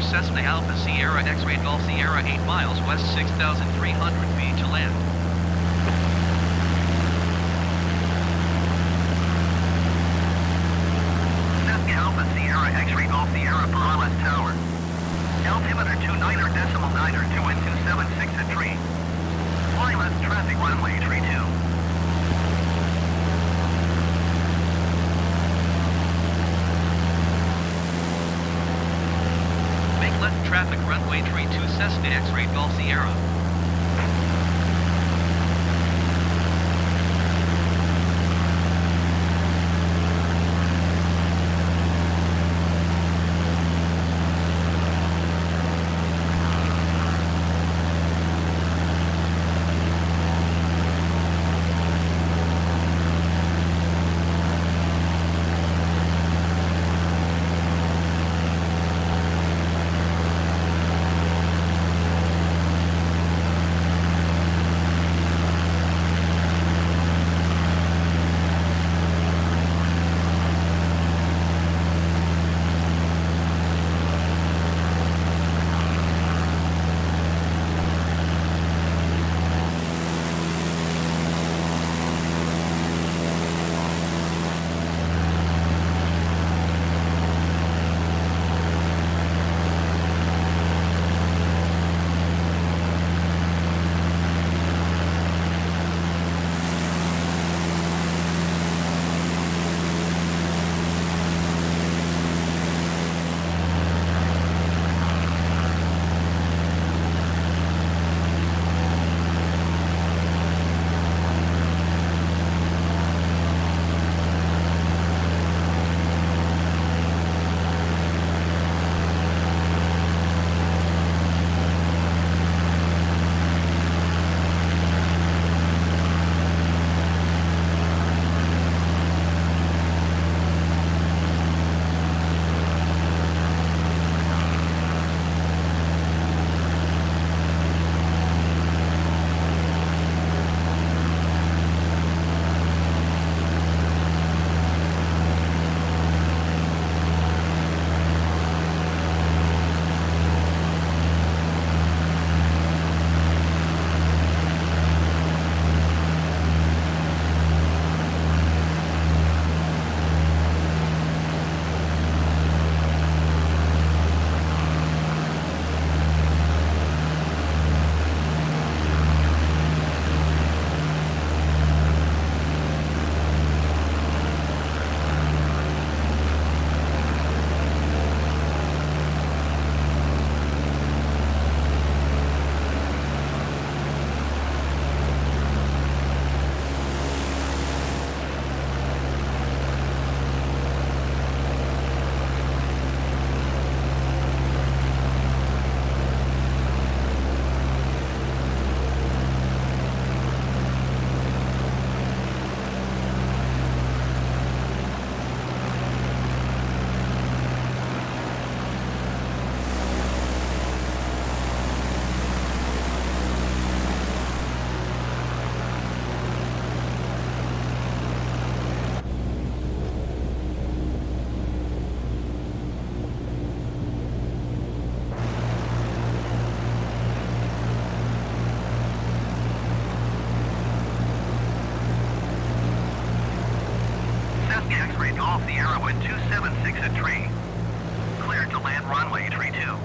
for Cessna Alpha Sierra X-Ray Golf Sierra 8 miles west 6,300 feet to land. Cessna Alpha Sierra X-Ray Sierra Tower. Altimeter 29er decimal 9er 2 and 3. Fly left traffic runway 3. Runway 32 Cessna X-Ray Golf Sierra. With 276 at tree. Cleared to land runway tree 2.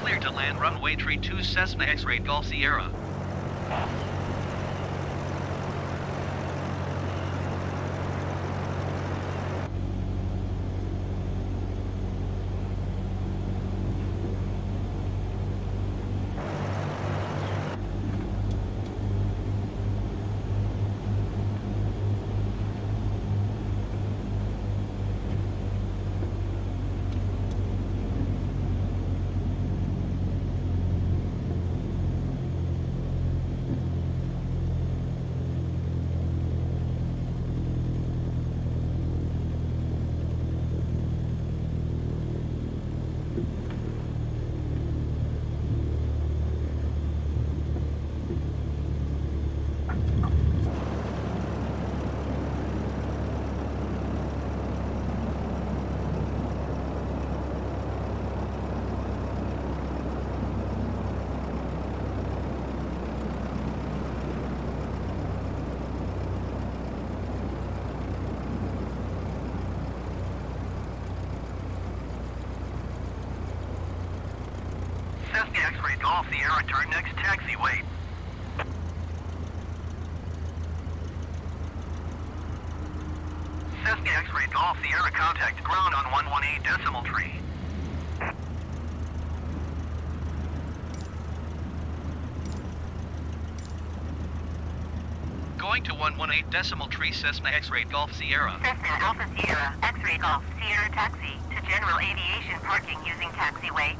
Clear to land runway tree 2 Cessna X-Ray Golf Sierra. Golf Sierra, turn next taxiway. Cessna X-ray Golf Sierra, contact ground on 118 decimal tree. Going to 118 decimal tree Cessna X-ray Golf Sierra. Cessna Alpha Sierra, X-ray Golf, Sierra Taxi to General Aviation Parking using taxiway.